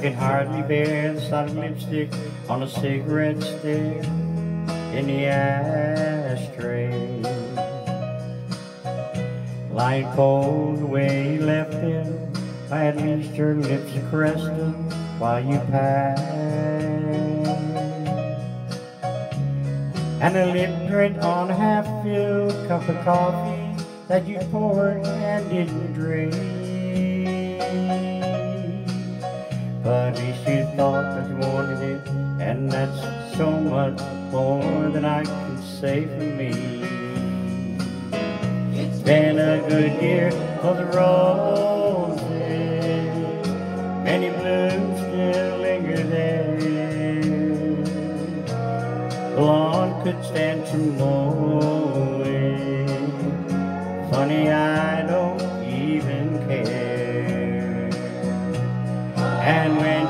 can hardly bear the sight of lipstick on a cigarette stick in the ashtray. Lying cold the way you left them, at least your lips caressed them while you passed. And a lip print on a half-filled cup of coffee that you poured and didn't drink. But least you thought that you wanted it, and that's so much more than I can say for me. It's been a good year for the roses, many blooms still linger there. The lawn could stand some mowing. Funny,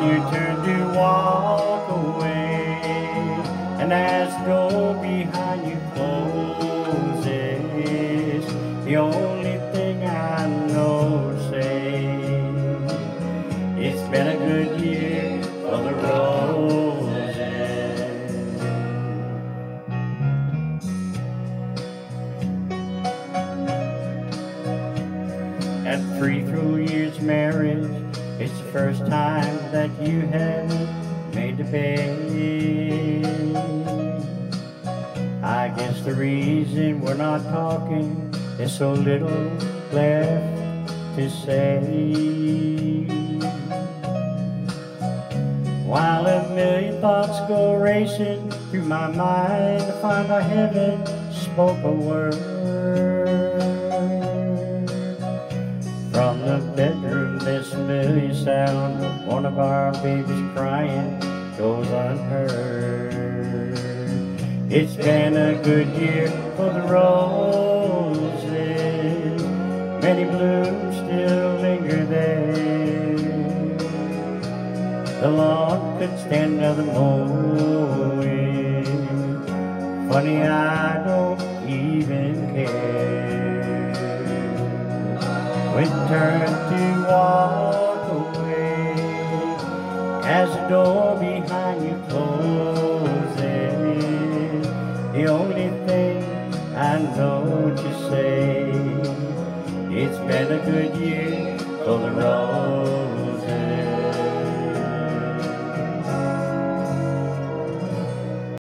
you turn to walk away, and as the door behind you closes, the only thing I know say, it's been a good year for the roses. At three through years marriage, it's the first time that you have made the bed. I guess the reason we're not talking is so little left to say. While a million thoughts go racing through my mind to find I haven't spoke a word. Sound of one of our babies crying goes unheard. It's been a good year for the roses, many blooms still linger there. The lawn could stand another mowing. Funny, I don't even care. When turn to walk door behind you closes, the only thing I know to say, it's been a good year for the roses.